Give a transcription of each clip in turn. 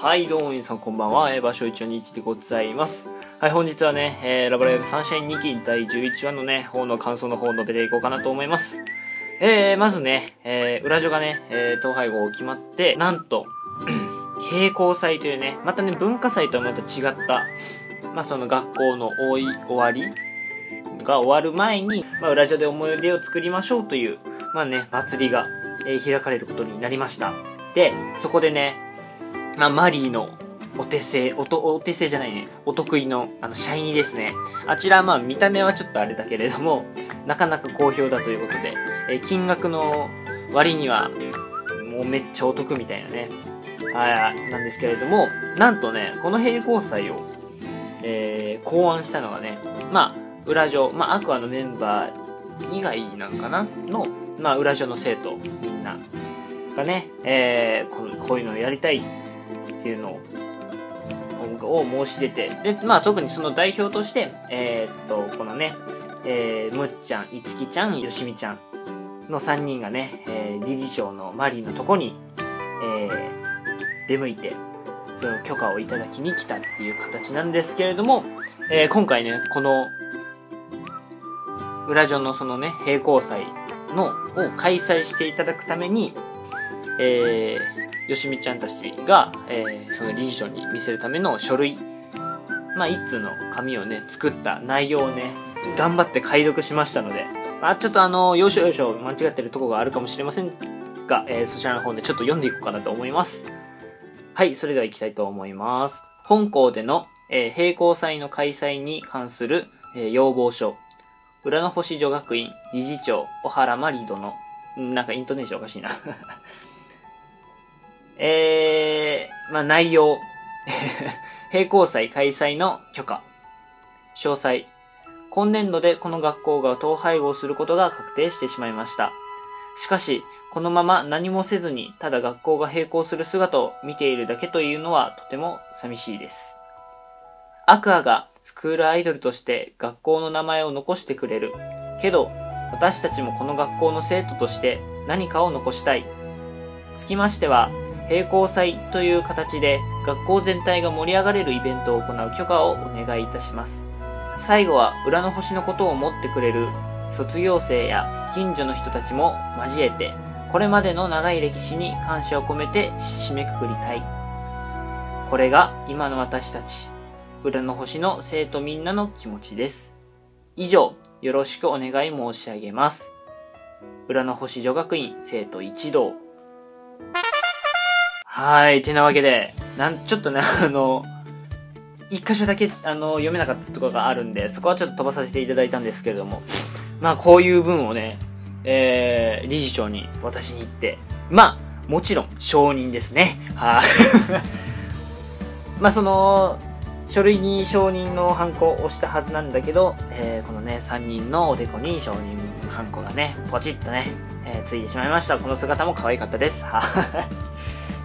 はい、どうも皆さんこんばんは。えー、場所一応日でございます。はい、本日はね、えー、ラブライブサンシャイン2期第11話のね、方の感想の方を述べていこうかなと思います。えー、まずね、えー、裏女がね、えー、統廃合決まって、なんと、並行祭というね、またね、文化祭とはまた違った、まあその学校の終い終わりが終わる前に、まあ裏女で思い出を作りましょうという、まあね、祭りが、えー開かれることになりました。で、そこでね、まあ、マリーのお手製、おと、お手製じゃないね、お得意の、あの、シャイニーですね。あちら、まあ、見た目はちょっとあれだけれども、なかなか好評だということで、えー金額の割には、もうめっちゃお得みたいなね、はい、なんですけれども、なんとね、この並行祭を、えー考案したのがね、まあ、裏女、まあ、アクアのメンバー以外なんかな？の、まあ、裏女の生徒、みんながね、えーここういうのをやりたいっていうのを、を申し出て、で、まあ、特にその代表として、えーっと、このね、えーむっちゃん、いつきちゃん、よしみちゃんの3人がね、えー理事長のマリーのとこに、えー出向いて、その許可をいただきに来たっていう形なんですけれども、えー今回ね、この、裏女のそのね、並行祭の、を開催していただくために、えー、よしみちゃんたちが、えーその理事長に見せるための書類、まあ、一通の紙をね、作った内容をね、頑張って解読しましたので、まあ、ちょっとあの、要所要所間違ってるとこがあるかもしれませんが、えーそちらの方でちょっと読んでいこうかなと思います。はい、それでは行きたいと思います。本校での、えー並行祭の開催に関する、えー要望書。裏の星女学院理事長、小原マリー殿。んなんかイントネーションおかしいな。えー、まあ内容。並行祭開催の許可。詳細。今年度でこの学校が統廃合することが確定してしまいました。しかし、このまま何もせずに、ただ学校が並行する姿を見ているだけというのはとても寂しいです。アクアがスクールアイドルとして学校の名前を残してくれる。けど、私たちもこの学校の生徒として何かを残したい。つきましては、並行祭という形で学校全体が盛り上がれるイベントを行う許可をお願いいたします。最後は裏の星のことを思ってくれる卒業生や近所の人たちも交えて、これまでの長い歴史に感謝を込めて締めくくりたい。これが今の私たち、裏の星の生徒みんなの気持ちです。以上、よろしくお願い申し上げます。裏の星女学院生徒一同。はい、てなわけで、なん、ちょっとね、あの、一箇所だけ、あの、読めなかったところがあるんで、そこはちょっと飛ばさせていただいたんですけれども、まあ、こういう文をね、えー、理事長に渡しに行って、まあ、もちろん承認ですね。はい、まあ、その、書類に承認のハンコを押したはずなんだけど、えーこのね、3人のおでこに承認ハンコがね、ポチッとね、えーついてしまいました。この姿も可愛かったです。はい。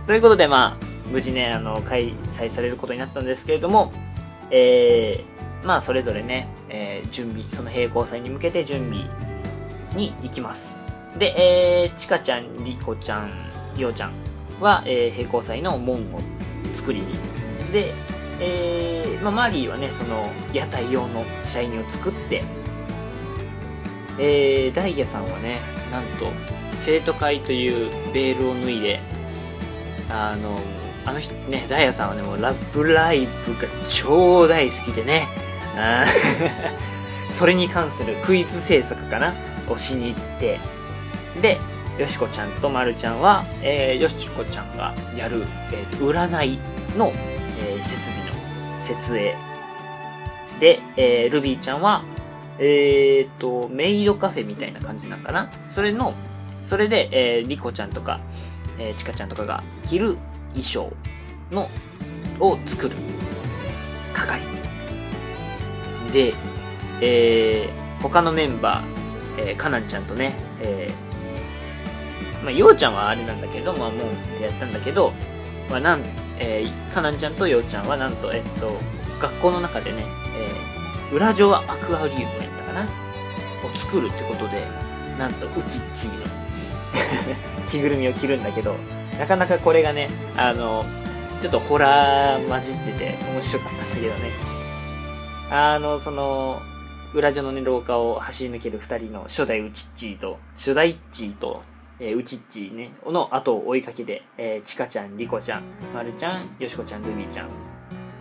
ということで、まあ、無事ね、あの、開催されることになったんですけれども、えー、まあ、それぞれね、えー準備、その並行祭に向けて準備に行きます。で、えー、ちかちゃん、りこちゃん、ようちゃんは、えー並行祭の門を作りに。で、えーまあ、マリーはね、その屋台用のシャイニーを作って、えー、ダイヤさんはね、なんと、生徒会というベールを脱いで、あの、あの人ね、ダイヤさんはね、もうラブライブが超大好きでね、それに関するクイズ制作かな？をしに行って、で、よしこちゃんとまるちゃんは、えー、よしこちゃんがやる、えー占いの、えー設備の設営。で、えールビーちゃんは、えーと、メイドカフェみたいな感じなんかな？それの、それで、えー、リコちゃんとか、えー、チカちゃんとかが着る衣装の、を作る係。で、えー、他のメンバー、えー、かなんちゃんとね、えー、まあ、ようちゃんはあれなんだけど、まあ、もうやったんだけど、まあ、なん、えー、かなんちゃんとようちゃんはなんと、えっと、学校の中でね、えー、裏上アクアリウムやったかな？を作るってことで、なんと、うちっちーの 着ぐるみを着るんだけど、なかなかこれがね、あの、ちょっとホラー混じってて面白かったんだけどね。あの、その、裏所のね、廊下を走り抜ける二人の初代ウチッチーと、初代ッチーと、えー、ウチッチーね、の後を追いかけて、えー、チカちゃん、リコちゃん、マルちゃん、ヨシコちゃん、ルビーちゃん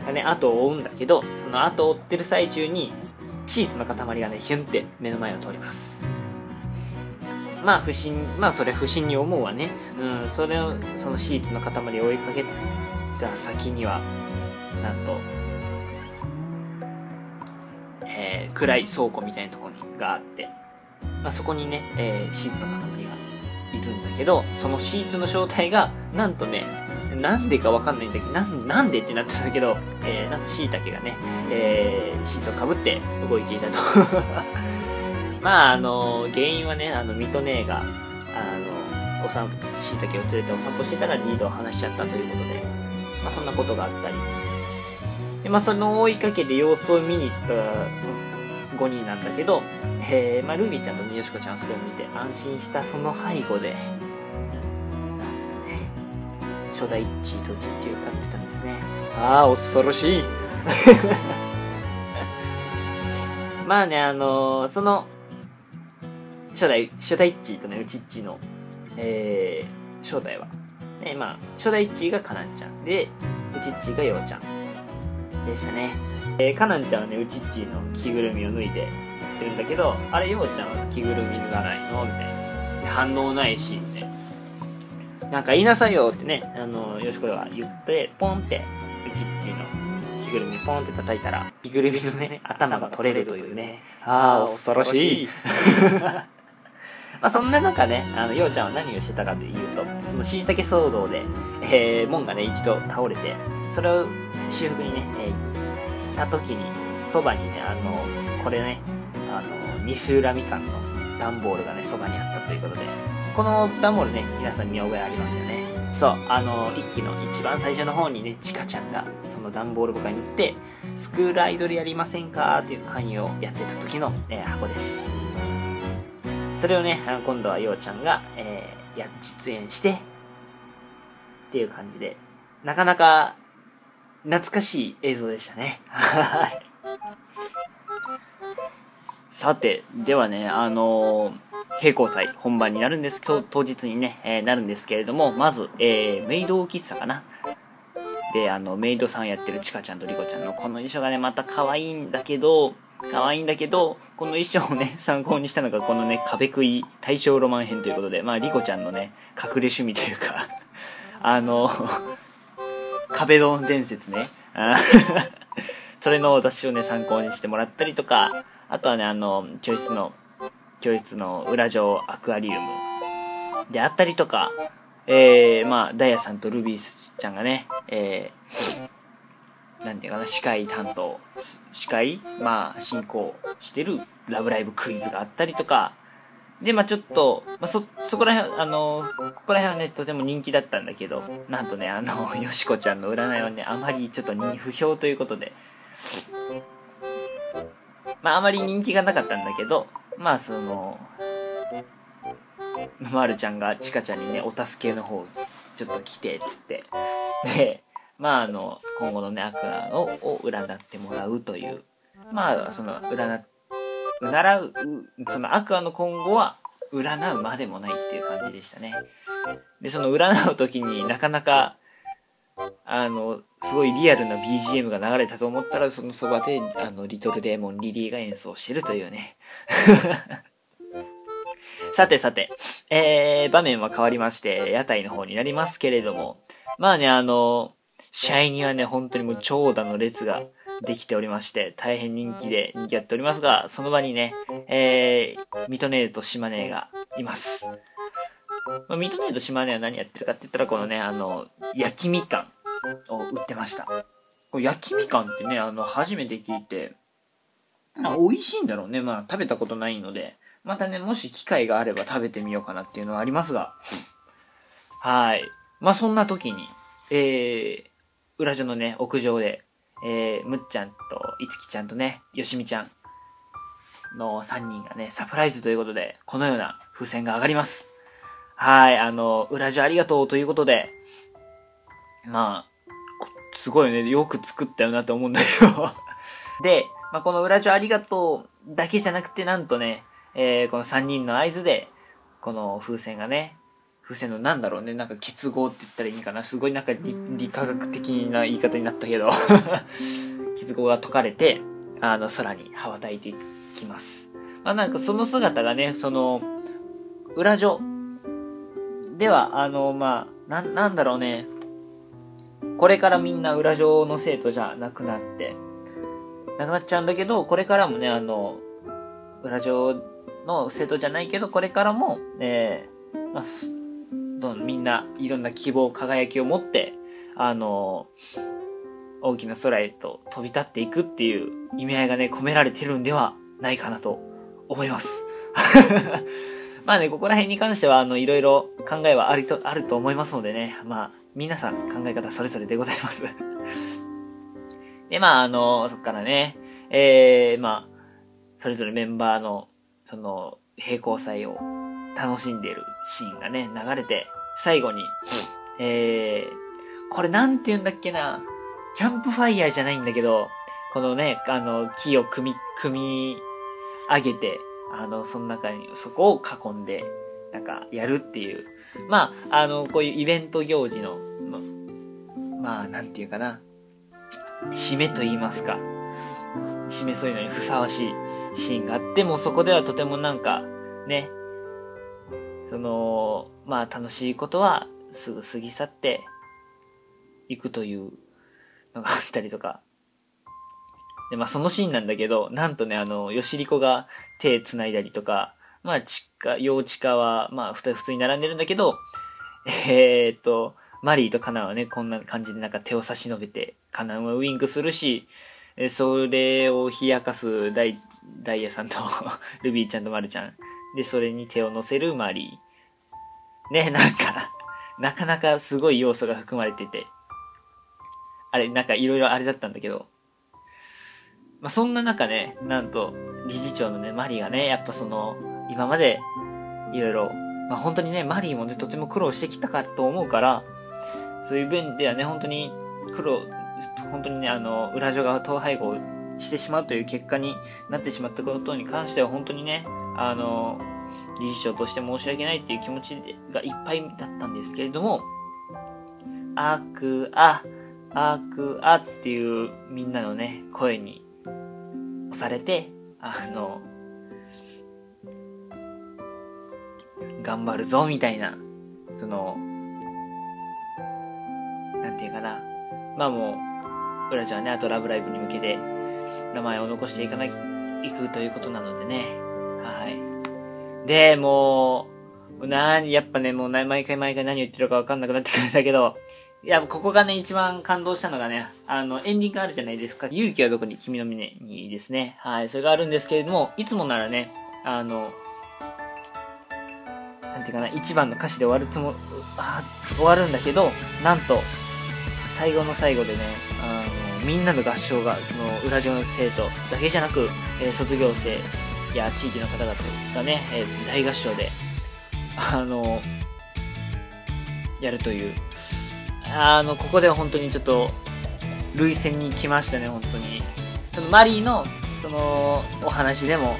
がね、後を追うんだけど、その後を追ってる最中に、シーツの塊がね、ヒュンって目の前を通ります。まあ不審、まあそれ不審に思うわね。うん、それを、そのシーツの塊を追いかけた先には、なんと、えー、暗い倉庫みたいなところにがあって、まあそこにね、えー、シーツの塊がいるんだけど、そのシーツの正体が、なんとね、なんでかわかんないんだけど、なん、でってなってたんだけど、えー、なんと椎茸がね、えー、シーツをかぶって動いていたとまあ、あの、原因はね、あの、ミトネーが、あの、お散歩、椎茸を連れてお散歩してたらリードを離しちゃったということで、まあ、そんなことがあったり。で、まあ、その追いかけて様子を見に行った5人なんだけど、えー、まあ、ルビーちゃんとね、よしこちゃんそれを見て安心したその背後で、初代チーとチッチが歌ってたんですね。ああ、恐ろしい。まあね、あのー、その、初代、初代一致とね、うちっちの、えー、正体は、ね、まあ、初代一致がカナンちゃんで、うちっちがヨウちゃんでしたね。えー、カナンちゃんはね、うちっちの着ぐるみを脱いでやってるんだけど、あれ、ヨウちゃんは着ぐるみ脱がないのみたいな。反応ないし、みたいな。なんか言いなさいよってね、あの、よしこが言って、ポンって、うちっちの着ぐるみポンって叩いたら、着ぐるみのね、頭が取れるというね。ああ、恐ろしい。まあ、そんな中ね、あの、ようちゃんは何をしてたかというと、その椎茸騒動で、えー、門がね、一度倒れて、それを修復にね、えー、行った時に、そばにね、あの、これね、あの、西浦みかんの段ボールがね、そばにあったということで、この段ボールね、皆さん見覚えありますよね。そう、あの、一期の一番最初の方にね、ちかちゃんが、その段ボール箱に行って、スクールアイドルやりませんか？っていう勧誘をやってた時の、えー、箱です。それをね、今度はようちゃんが、えー、や、実演して、っていう感じで、なかなか懐かしい映像でしたね。さて、ではね、あのー、並行祭本番になるんですけど、当日にね、えー、なるんですけれども、まず、えー、メイド喫茶かな。で、あの、メイドさんやってるチカちゃんとリコちゃんのこの衣装がね、また可愛いんだけど、可愛いんだけど、この衣装をね、参考にしたのがこのね、壁食い大正ロマン編ということで、まあ、リコちゃんのね、隠れ趣味というか あの 壁ドン伝説ね。それの雑誌をね、参考にしてもらったりとか、あとはね、あの、教室の、教室の裏上アクアリウムであったりとか、えー、まあ、ダイヤさんとルビーちゃんがね、えー、なんていうかな、司会担当、司会まあ、進行してるラブライブクイズがあったりとか、で、まあちょっと、まあそ、そこら辺、あの、ここら辺はね、とても人気だったんだけど、なんとね、あの、よしこちゃんの占いはね、あまりちょっと不評ということで、まああまり人気がなかったんだけど、まあその、まるちゃんがちかちゃんにね、お助けの方、ちょっと来て、つって。で、まああの、今後のね、アクアをを占ってもらうという、まあその、占っ占う、そのアクアの今後は占うまでもないっていう感じでしたね。で、その占う時になかなか、あの、すごいリアルな BGM が流れたと思ったら、そのそばで、あの、リトルデーモンリリーが演奏してるというね。さてさて、えー、場面は変わりまして、屋台の方になりますけれども、まあね、あの、試合にはね、本当にもう長蛇の列ができておりまして、大変人気で人気やっておりますが、その場にね、えー、ミトネーとシマネーがいます。まあ、ミトネーとシマネーは何やってるかって言ったら、このね、あの、焼きみかんを売ってました。これ焼きみかんってね、あの、初めて聞いて、あ美味しいんだろうね。まあ、食べたことないので、またね、もし機会があれば食べてみようかなっていうのはありますが、はい。まあ、そんな時に、えー、裏所のね、屋上で、えー、むっちゃんと、いつきちゃんとね、よしみちゃんの3人がね、サプライズということで、このような風船が上がります。はい、あの、裏地ありがとうということで、まあ、すごいね、よく作ったよなって思うんだけど で、まあ、この裏ジオありがとうだけじゃなくて、なんとね、えー、この3人の合図で、この風船がね、風船のなんだろうね、なんか結合って言ったらいいかな。すごいなんか理理科学的な言い方になったけど 結合が解かれて、あの、空に羽ばたいていきます。まあなんかその姿がね、その、裏女では、あの、まあ、な、なんだろうね。これからみんな裏女の生徒じゃなくなって、なくなっちゃうんだけど、これからもね、あの、裏女の生徒じゃないけど、これからも、えー、まあ、どんみんないろんな希望、輝きを持って、あの、大きな空へと飛び立っていくっていう意味合いがね、込められてるんではないかなと思います。まあね、ここら辺に関しては、あの、いろいろ考えはあると、あると思いますのでね、まあ、皆さん考え方それぞれでございます で、まあ、あの、そっからね、えー、まあ、それぞれメンバーの、その、平行祭を楽しんでいるシーンがね、流れて、最後に、えー、これなんて言うんだっけな、キャンプファイヤーじゃないんだけど、このね、あの、木を組み、組み上げて、あの、その中に、そこを囲んで、なんか、やるっていう。まあ、あの、こういうイベント行事の、ま、まあ、なんていうかな、締めと言いますか、締めそういうのにふさわしいシーンがあって、もそこではとてもなんか、ね、その、まあ楽しいことはすぐ過ぎ去っていくというのがあったりとか。で、まあそのシーンなんだけど、なんとね、あの、よしりこが手繋いだりとか、まあ地下、幼稚化は、まあ普通に並んでるんだけど、えー、っと、マリーとカナはね、こんな感じでなんか手を差し伸べて、カナンはウインクするし、それを冷やかすダイダイヤさんと ルビーちゃんとマルちゃん。で、それに手を乗せるマリー。ね、なんかなかなかすごい要素が含まれてて。あれ、なんかいろいろあれだったんだけど。まあ、そんな中ね、なんと、理事長のね、マリーがね、やっぱその、今まで、いろいろ、まあ、本当にね、マリーもね、とても苦労してきたかと思うから、そういう面ではね、本当に苦労、本当にね、あの、裏女が統廃合してしまうという結果になってしまったことに関しては本当にね、あの、理事長として申し訳ないっていう気持ちがいっぱいだったんですけれども、あくあ、あくあっていうみんなのね、声に押されて、あの、頑張るぞみたいな、その、なんていうかな。まあもう、裏ちゃんはね、あとラブライブに向けて、名前を残していかない、いくということなのでね。はい。で、もう、な、やっぱね、もう毎回毎回何言ってるかわかんなくなってくるんだけど、いや、ここがね、一番感動したのがね、あの、エンディングあるじゃないですか。勇気はどこに君の胸にですね。はい、それがあるんですけれども、いつもならね、あの、なんていうかな、一番の歌詞で終わるつも、あ終わるんだけど、なんと、最後の最後でね、あの、みんなの合唱が、その、裏上の生徒だけじゃなく、えー、卒業生いや地域の方々がね、えー、大合唱で、あの、やるという、あの、ここでは本当にちょっと、涙腺に来ましたね、本当に。そのマリーの、その、お話でも、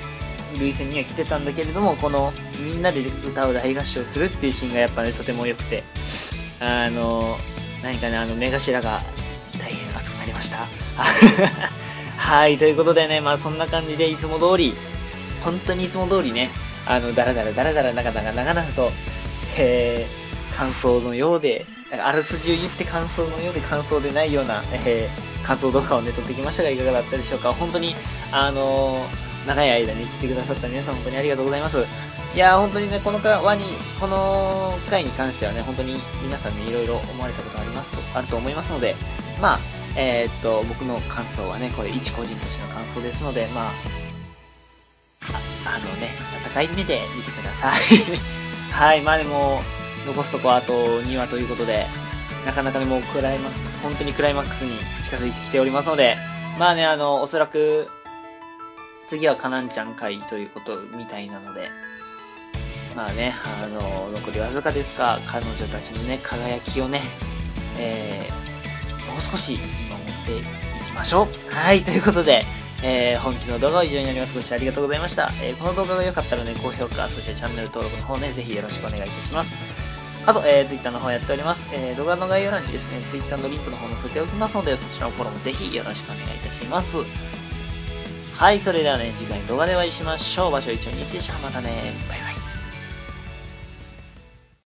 涙腺には来てたんだけれども、この、みんなで歌う大合唱するっていうシーンがやっぱね、とても良くて、あの、何かね、あの、目頭が大変熱くなりました。はい、ということでね、まあそんな感じでいつも通り、本当にいつも通りね、あの、だらだらだらだら長々長々と、えー、感想のようで、あらすじを言って感想のようで感想でないような、えー、感想動画をね、撮ってきましたが、いかがだったでしょうか。本当に、あのー、長い間ね、来てくださった皆さん、本当にありがとうございます。いやー、本当にね、この輪に、この回に関してはね、本当に皆さんね、いろいろ思われたことありますと、あると思いますので、まあ、えー、っと、僕の感想はね、これ一個人としての感想ですので、まあ、あのね、温かい目で見てください。はい、まあでも、残すとこあと2話ということで、なかなかね、もうクライマックス、本当にクライマックスに近づいてきておりますので、まあね、あの、おそらく、次はカナンちゃん会ということみたいなので、まあね、あの、残りわずかですが、彼女たちのね、輝きをね、えー、もうう少し見守っていきましょう。はい、ということで、えー、本日の動画は以上になります。ご視聴ありがとうございました。えー、この動画が良かったらね、高評価、そしてチャンネル登録の方ね、ぜひよろしくお願いいたします。あと、えー、Twitter の方やっております。えー、動画の概要欄にですね、Twitter のリンクの方も振っておきますので、そちらのフォローもぜひよろしくお願いいたします。はい、それではね、次回の動画でお会いしましょう。場所一応日でした。またね、バイバイ。